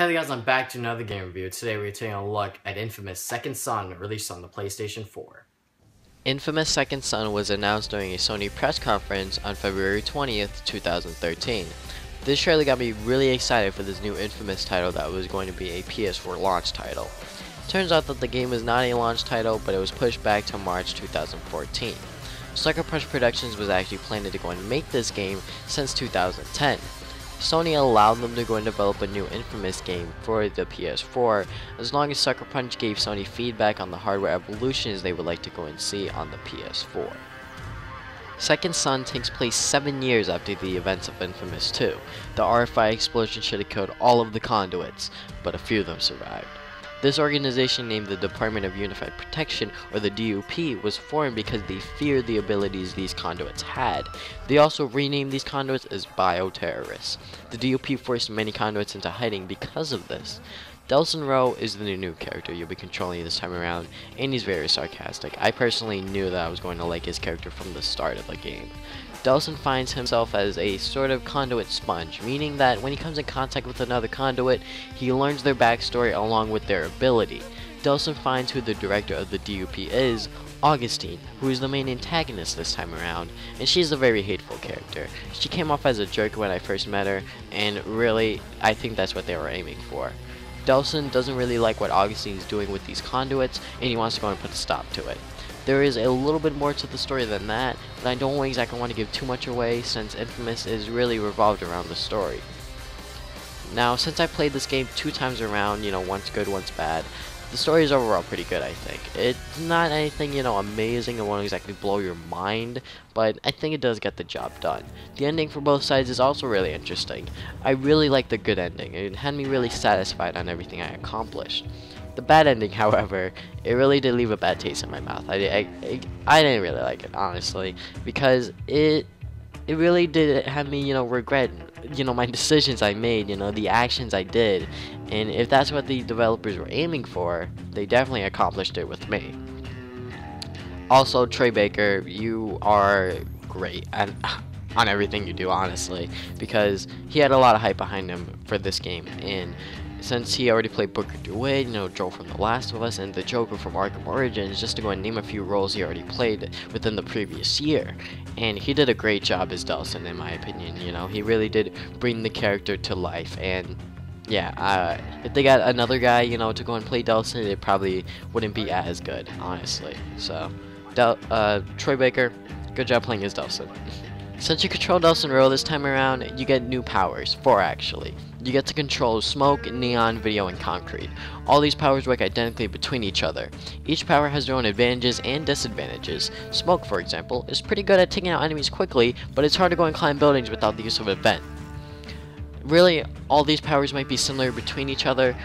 Hey guys, I'm back to another game review. Today we're taking a look at Infamous Second Son, released on the PlayStation 4. Infamous Second Son was announced during a Sony press conference on February 20th, 2013. This trailer got me really excited for this new Infamous title that was going to be a PS4 launch title. Turns out that the game was not a launch title, but it was pushed back to March 2014. Sucker Punch Productions was actually planning to go and make this game since 2010. Sony allowed them to go and develop a new Infamous game for the PS4 as long as Sucker Punch gave Sony feedback on the hardware evolutions they would like to go and see on the PS4. Second Son takes place 7 years after the events of Infamous 2. The RFI explosion should have killed all of the conduits, but a few of them survived. This organization named the Department of Unified Protection, or the DUP, was formed because they feared the abilities these conduits had. They also renamed these conduits as bioterrorists. The DUP forced many conduits into hiding because of this. Delsin Rowe is the new character you'll be controlling this time around, and he's very sarcastic. I personally knew that I was going to like his character from the start of the game. Delsin finds himself as a sort of conduit sponge, meaning that when he comes in contact with another conduit, he learns their backstory along with their ability. Delsin finds who the director of the DUP is, Augustine, who is the main antagonist this time around, and she's a very hateful character. She came off as a jerk when I first met her, and really, I think that's what they were aiming for. Delsin doesn't really like what Augustine is doing with these conduits, and he wants to go and put a stop to it. There is a little bit more to the story than that, but I don't exactly want to give too much away since Infamous is really revolved around the story. Now, since I played this game two times around, you know, once good, once bad, the story is overall pretty good, I think. It's not anything, you know, amazing, it won't exactly blow your mind, but I think it does get the job done. The ending for both sides is also really interesting. I really like the good ending, it had me really satisfied on everything I accomplished. The bad ending, however, it really did leave a bad taste in my mouth. I, I, I didn't really like it, honestly, because it it really did have me, you know, regret, you know, my decisions I made, you know, the actions I did. And if that's what the developers were aiming for, they definitely accomplished it with me. Also, Troy Baker, you are great and on everything you do, honestly, because he had a lot of hype behind him for this game, and since he already played Booker DeWitt, you know, Joel from The Last of Us, and the Joker from Arkham Origins, just to go and name a few roles he already played within the previous year. And he did a great job as Dawson, in my opinion, you know, he really did bring the character to life, and yeah, uh, if they got another guy, you know, to go and play Dawson, it probably wouldn't be as good, honestly. So, Del uh, Troy Baker, good job playing as Dawson. Since you control Delsin Rowe this time around, you get new powers, four actually. You get to control smoke, neon, video, and concrete. All these powers work identically between each other. Each power has their own advantages and disadvantages. Smoke, for example, is pretty good at taking out enemies quickly, but it's hard to go and climb buildings without the use of a vent. Really, all these powers might be similar between each other,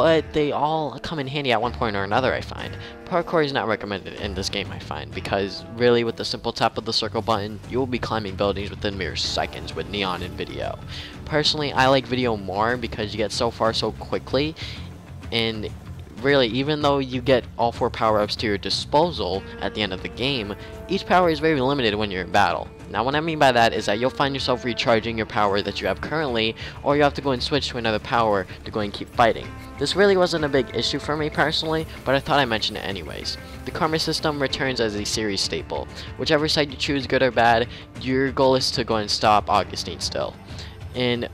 but they all come in handy at one point or another, I find. Parkour is not recommended in this game, I find, because really with the simple tap of the circle button, you will be climbing buildings within mere seconds with Neon and Video. Personally, I like Video more because you get so far so quickly, and really, even though you get all four power-ups to your disposal at the end of the game, each power is very limited when you're in battle. Now what I mean by that is that you'll find yourself recharging your power that you have currently, or you have to go and switch to another power to go and keep fighting. This really wasn't a big issue for me personally, but I thought I mentioned it anyways. The karma system returns as a series staple. Whichever side you choose, good or bad, your goal is to go and stop Augustine still. And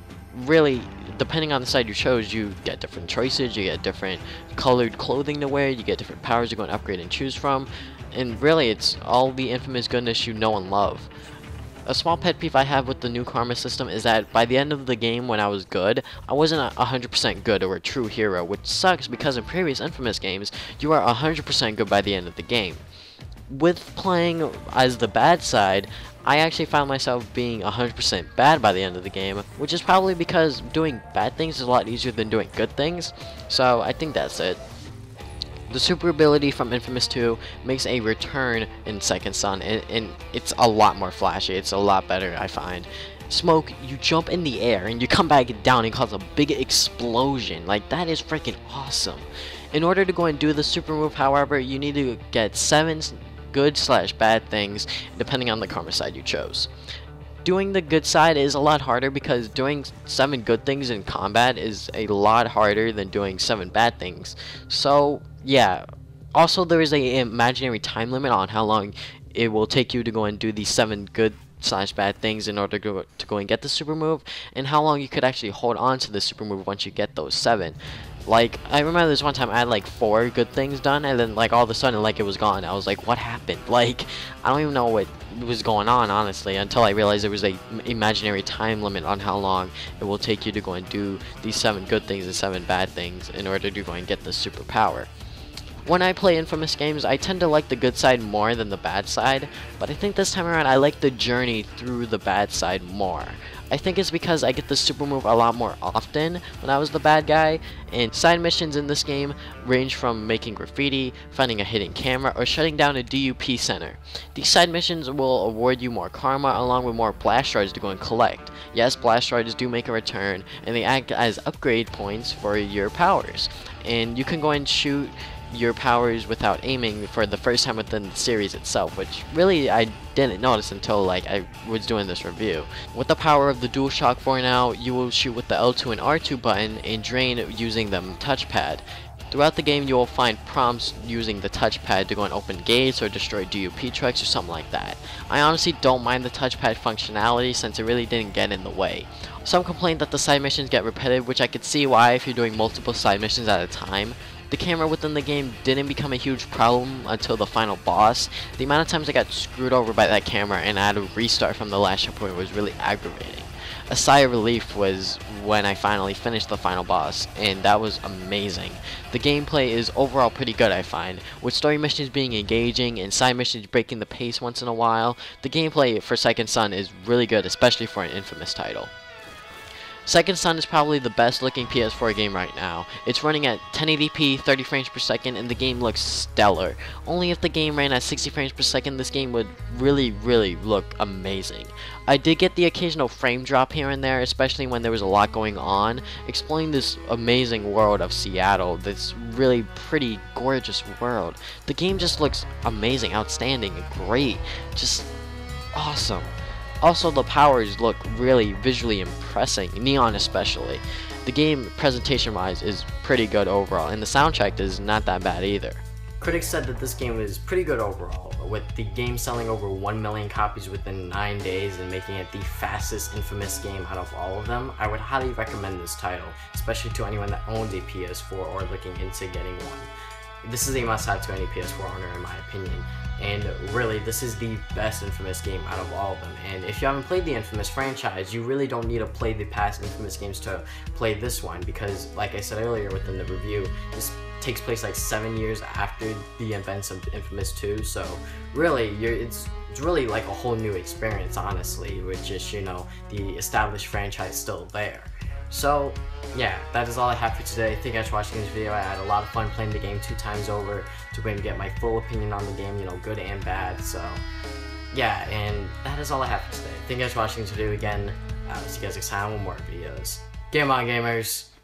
really, depending on the side you chose, you get different choices, you get different colored clothing to wear, you get different powers to go and upgrade and choose from, and really it's all the infamous goodness you know and love. A small pet peeve I have with the new karma system is that by the end of the game when I was good, I wasn't 100% good or a true hero, which sucks because in previous Infamous games, you are 100% good by the end of the game. With playing as the bad side, I actually found myself being 100% bad by the end of the game, which is probably because doing bad things is a lot easier than doing good things, so I think that's it. The super ability from Infamous 2 makes a return in Second Son, and, and, it's a lot more flashy. It's a lot better, I find. Smoke, you jump in the air, and you come back down and cause a big explosion. Like, that is freaking awesome. In order to go and do the super move, however, you need to get 7 good slash bad things, depending on the karma side you chose. doing the good side is a lot harder because doing seven good things in combat is a lot harder than doing seven bad things. So, yeah. Also, there is a imaginary time limit on how long it will take you to go and do these seven good slash bad things in order to go, to go and get the super move, and how long you could actually hold on to the super move once you get those seven. Like, I remember this one time I had like four good things done, and then like all of a sudden, like it was gone. I was like, what happened? Like, I don't even know what was going on, honestly, until I realized there was a imaginary time limit on how long it will take you to go and do these seven good things and seven bad things in order to go and get the superpower. When I play Infamous games, I tend to like the good side more than the bad side, but I think this time around I like the journey through the bad side more. I think it's because I get the super move a lot more often when I was the bad guy, and side missions in this game range from making graffiti, finding a hidden camera, or shutting down a DUP center. These side missions will award you more karma along with more blast to go and collect. Yes, blast do make a return, and they act as upgrade points for your powers. And you can go and shoot your powers without aiming for the first time within the series itself, which really I didn't notice until like I was doing this review. With the power of the DualShock 4 now, you will shoot with the L2 and R2 button and drain using the touchpad. Throughout the game, you will find prompts using the touchpad to go and open gates or destroy DUP trucks or something like that. I honestly don't mind the touchpad functionality since it really didn't get in the way. Some complain that the side missions get repetitive, which I could see why if you're doing multiple side missions at a time. The camera within the game didn't become a huge problem until the final boss. The amount of times I got screwed over by that camera and I had to restart from the last checkpoint was really aggravating. A sigh of relief was when I finally finished the final boss, and that was amazing. The gameplay is overall pretty good I find, with story missions being engaging and side missions breaking the pace once in a while. The gameplay for Second Son is really good, especially for an infamous title. Second Son is probably the best looking PS4 game right now. It's running at 1080p, 30 frames per second, and the game looks stellar. Only if the game ran at 60 frames per second, this game would really, really look amazing. I did get the occasional frame drop here and there, especially when there was a lot going on, exploring this amazing world of Seattle, this really pretty, gorgeous world. The game just looks amazing, outstanding, great, just awesome. Also, the powers look really visually impressing, Neon especially. The game, presentation-wise, is pretty good overall, and the soundtrack is not that bad either. Critics said that this game is pretty good overall, with the game selling over 1 million copies within 9 days and making it the fastest infamous game out of all of them. I would highly recommend this title, especially to anyone that owns a PS4 or looking into getting one. This is a must-have to any PS4 owner in my opinion, and really this is the best infamous game out of all of them. And if you haven't played the infamous franchise you really don't need to play the past infamous games to play this one because like i said earlier within the review this takes place like seven years after the events of infamous 2 so really it's it's really like a whole new experience honestly with just you know the established franchise still there so, yeah, that is all I have for today. Thank you guys for watching this video. I had a lot of fun playing the game two times over to go and get my full opinion on the game, you know, good and bad. So, yeah, and that is all I have for today. Thank you guys for watching this video again. Uh, see you guys next time with more videos. Game on, gamers!